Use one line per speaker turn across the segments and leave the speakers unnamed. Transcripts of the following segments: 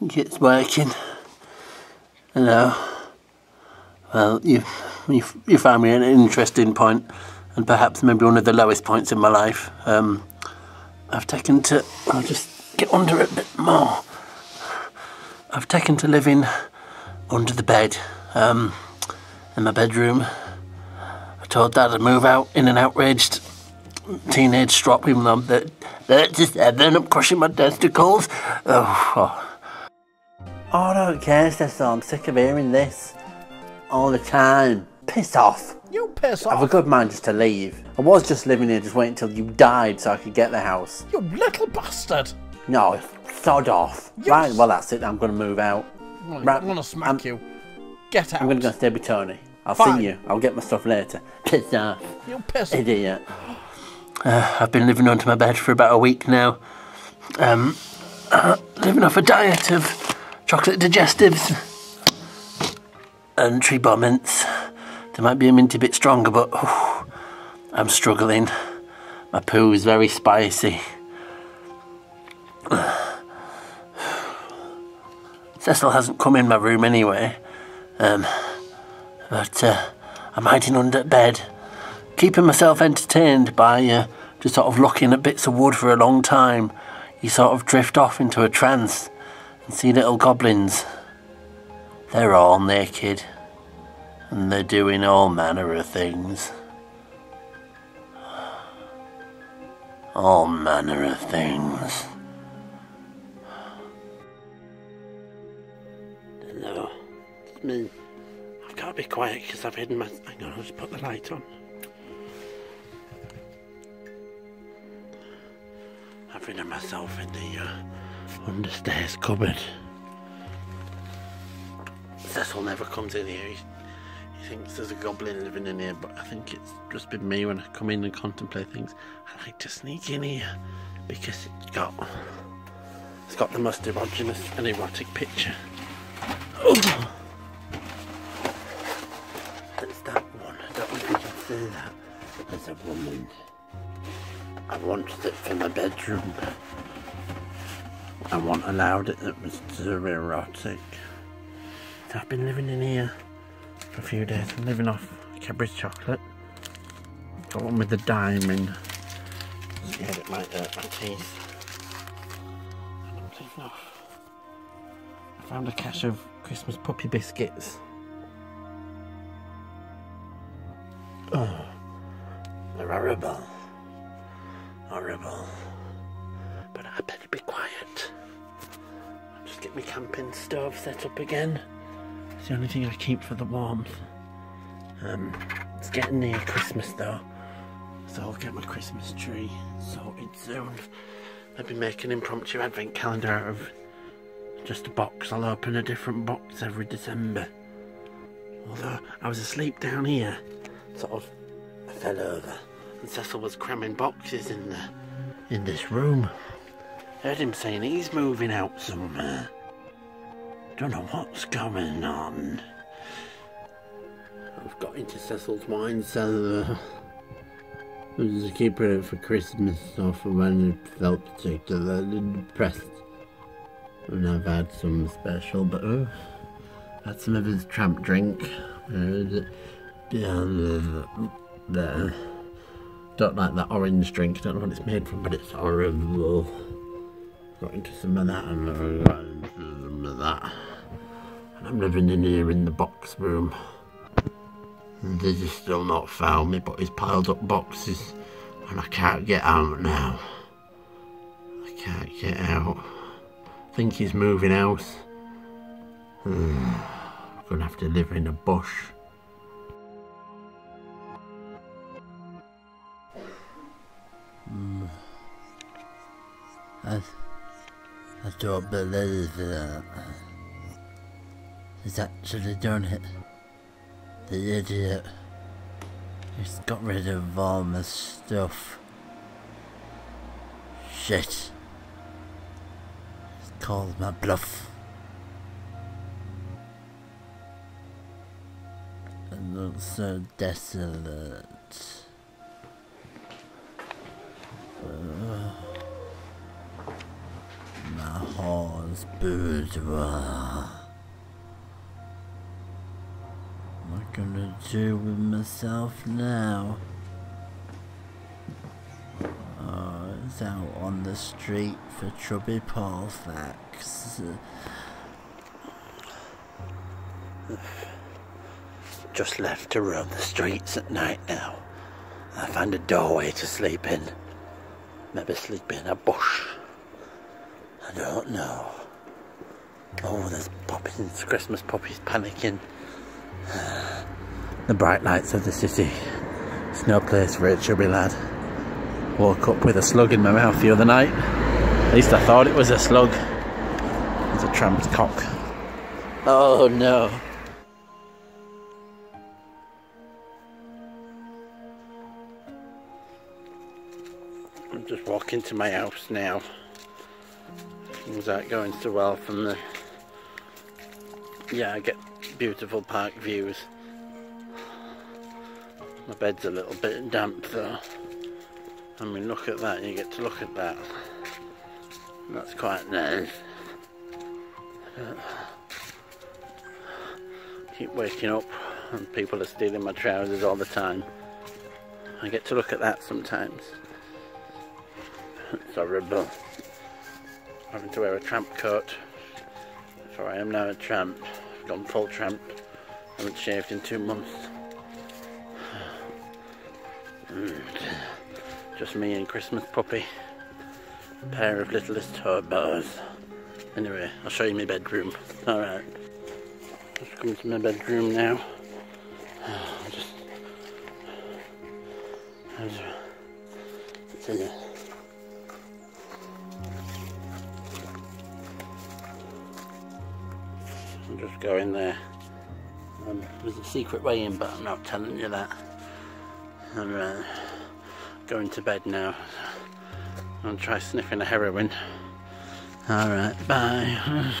it's working. You know. Well, you, you, you found me an interesting point, and perhaps maybe one of the lowest points in my life. Um, I've taken to. I'll just get under it a bit more. I've taken to living under the bed, um, in my bedroom. I told Dad to move out in an outraged teenage strop, even though I'm the, just and then I'm crushing my testicles. Oh, oh. Oh, I don't care, Cecil. I'm sick of hearing this all the time. Piss off.
You piss off.
I have a good mind just to leave. I was just living here, just waiting until you died so I could get the house.
You little bastard.
No, sod off.
You
Right, well that's it. I'm going to move out.
I'm
Right,
gonna smack
I'm-
you. Get out.
I'm going to go stay with Tony. I'll
Fine.
see you. I'll get my stuff later. Piss off.
You piss off.
Idiot. Uh, I've been living under my bed for about a week now. Um, uh, living off a diet of chocolate digestives and Trebor mints. They might be a minty bit stronger, but oh, I'm struggling. My poo is very spicy. Cecil hasn't come in my room anyway. Um, but uh, I'm hiding under bed, keeping myself entertained by uh, just sort of looking at bits of wood for a long time. You sort of drift off into a trance see little goblins. They're all naked, and they're doing all manner of things. All manner of things. Hello, it's me. I've got to be quiet because I've hidden my. Hang on, I'll just put the light on. I've hidden myself in the uh, understairs cupboard. Cecil never comes in here. He, he thinks there's a goblin living in here, but I think it's just been me when I come in and contemplate things. I like to sneak in here because it's got it's got the most erogenous and erotic picture. Oh. It's that one. I don't know if you can see that. There's a woman. I wanted it for my bedroom. I want allowed it that was too erotic. So I've been living in here for a few days. I'm living off Cadbury's chocolate. Got one with the diamond. Scared it might hurt my teeth. And I'm taking off. I found a cache of Christmas puppy biscuits. Oh, they're horrible. Horrible. But I better be quiet. My camping stove set up again. It's the only thing I keep for the warmth. Um, it's getting near Christmas though, so I'll get my Christmas tree sorted soon. Maybe make an impromptu advent calendar out of just a box. I'll open a different box every December. Although I was asleep down here, sort of, I fell over, and Cecil was cramming boxes in the in this room. Heard him saying he's moving out somewhere. Don't know what's going on. I've got into Cecil's wine cellar. Uh, I was just keeping it for Christmas or for when it felt particularly depressed. And I've had some special, but oh, had some of his tramp drink. Where is there. Don't like that orange drink. Don't know what it's made from, but it's horrible. Got into some of that and Of that. And I'm living in here in the box room. And just still not found me, but he's piled up boxes and I can't get out now. I can't get out. I think he's moving house. I'm gonna have to live in a bush. Hmm. I, I uh, don't believe that. He's actually done it. The idiot. He's got rid of all my stuff. Shit. He's called my bluff. It looks so desolate. My horse boudoir. What am I gonna do with myself now? Oh, it's out on the street for Chubby Paul Thax. Just left to roam the streets at night now. I found a doorway to sleep in. Maybe sleep in a bush. I don't know. Oh, there's puppies, Christmas poppies panicking. The bright lights of the city. It's no place for a chubby lad. Woke up with a slug in my mouth the other night. At least I thought it was a slug. It's a tramp's cock. Oh no. I'm just walking to my house now. Things aren't going so well from the... Yeah, I get beautiful park views. My bed's a little bit damp though. I mean, look at that, you get to look at that. That's quite nice. keep waking up and people are stealing my trousers all the time. I get to look at that sometimes. It's horrible. Having to wear a tramp coat. So I am now a tramp. I've gone full tramp. I haven't shaved in two months. Just me and Christmas puppy. A pair of littlest turbos. Anyway, I'll show you my bedroom. Alright. Just come to my bedroom now. Just, it's in I'll just go in there. Um, there's a secret way in, but I'm not telling you that. I'm uh, going to bed now. I'll try sniffing a heroin. Alright, bye.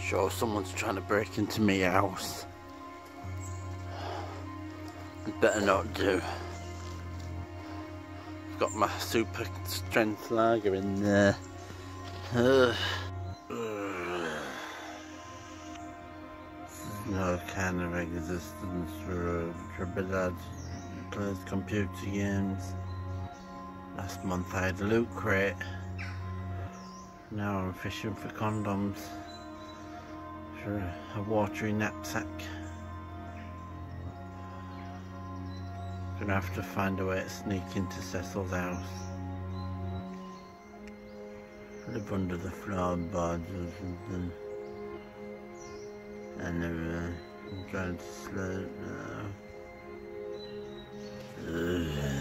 Sure, someone's trying to break into me house. Better not do. Got my super strength lager in there. No kind of existence for a Tribidad plays computer games. Last month I had a loot crate. Now I'm fishing for condoms for a watery knapsack. Gonna have to find a way to sneak into Cecil's house. Live under the flower beds or something. Anyway, I'm trying to sleep now. Ugh.